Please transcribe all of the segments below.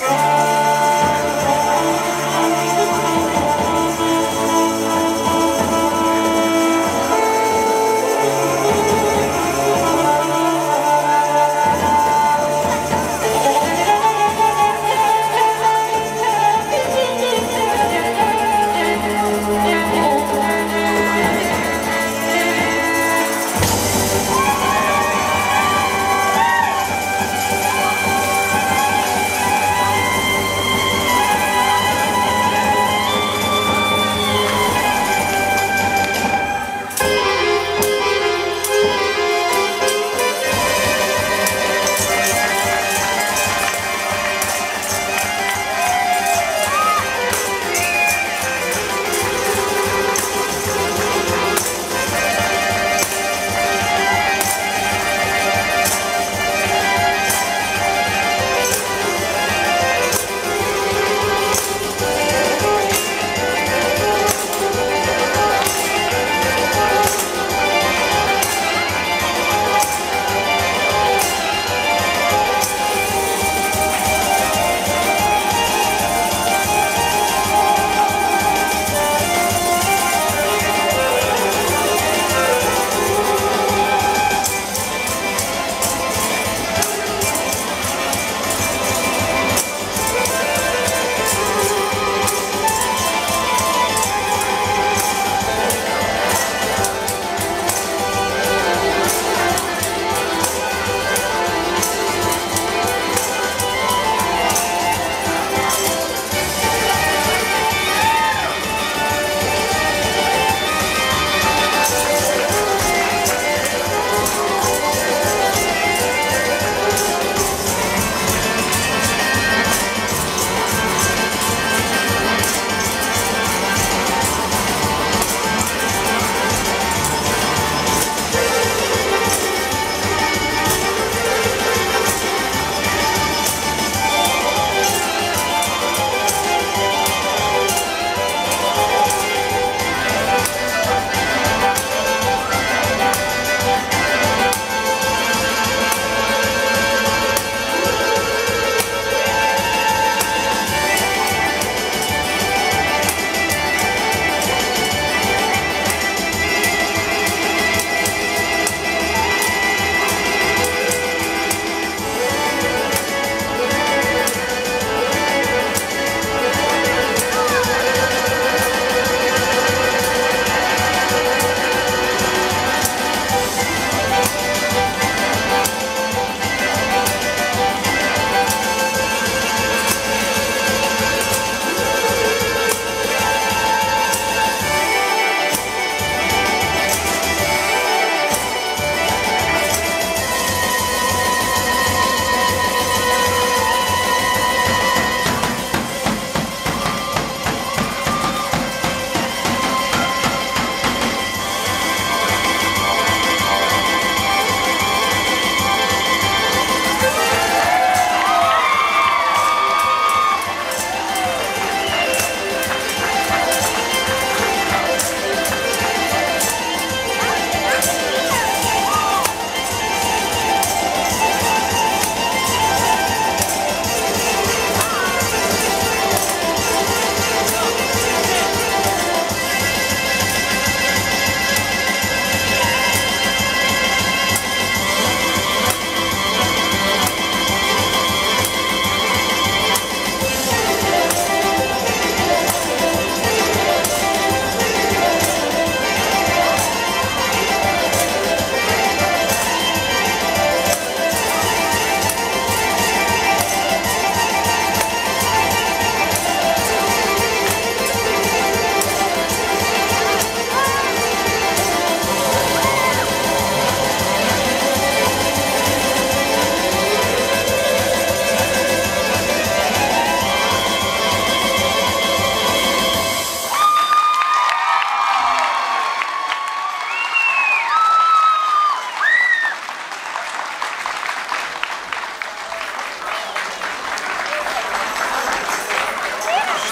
Oh.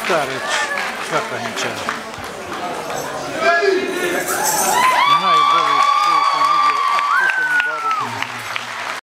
Старич, как они чай.